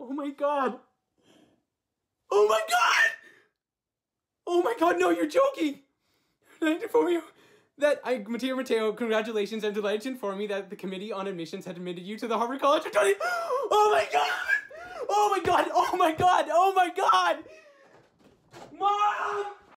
Oh my god. Oh my god! Oh my god, no, you're joking! I inform you that I, Mateo Mateo, congratulations. I'm delighted to inform you that the Committee on Admissions had admitted you to the Harvard College of 20. Oh my god! Oh my god! Oh my god! Oh my god!